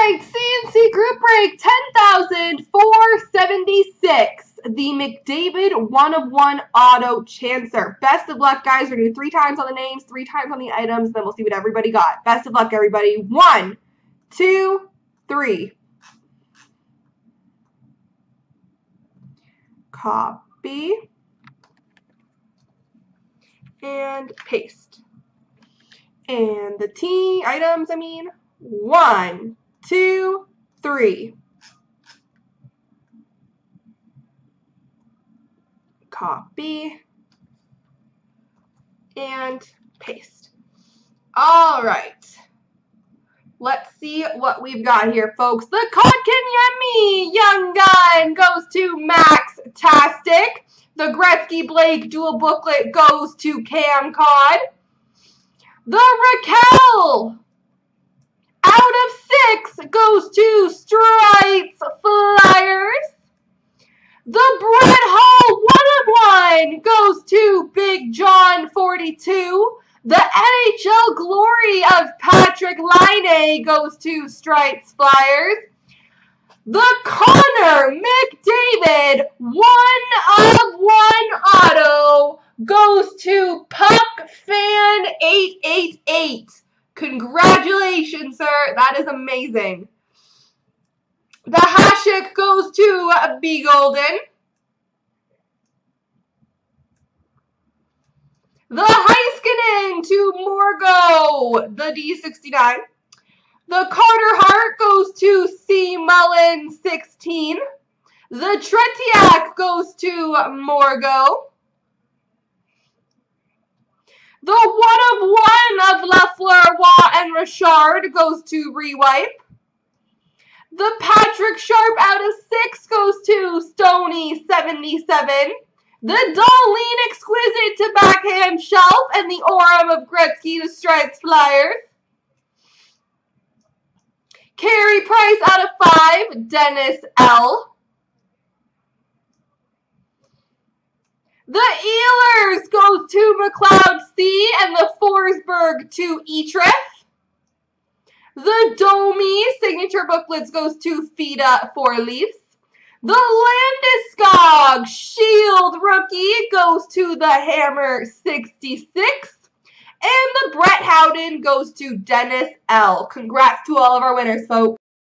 right, CNC group break 10,476. The McDavid one of one auto chancer. Best of luck, guys. We're going to do three times on the names, three times on the items, then we'll see what everybody got. Best of luck, everybody. One, two, three. Copy. And paste. And the T items, I mean, one, two, three. Copy and paste. All right. Let's see what we've got here, folks. The Kotkaniemi Young Gun goes to Max Tastic. The Gretzky Blake dual booklet goes to Cam Cod. The of six goes to Stripes Flyers. The Brett Hull one of one goes to Big John 42. The NHL glory of Patrick Laine goes to Stripes Flyers. The Connor McDavid one of one auto goes to Puck Fan 888. Congratulations, sir. That is amazing. The Hasek goes to uh, B Golden. The Heiskanen to Morgo, the D69. The Carter Hart goes to C Mullen 16. The Tretiak goes to Morgo. The one of one of Lafleur, Waugh, and Richard goes to Rewipe. The Patrick Sharp out of six goes to Stony 77. The Darlene Exquisite to backhand shelf and the Aurum of Gretzky to Stripes Flyers. Carey Price out of five, Dennis L. The Ehlers goes to McLeod C and the Forsberg to Etreff. The Domi signature booklets goes to Fida Four Leafs. The Landeskog Shield rookie goes to the Hammer 66. And the Brett Howden goes to Dennis L. Congrats to all of our winners, folks.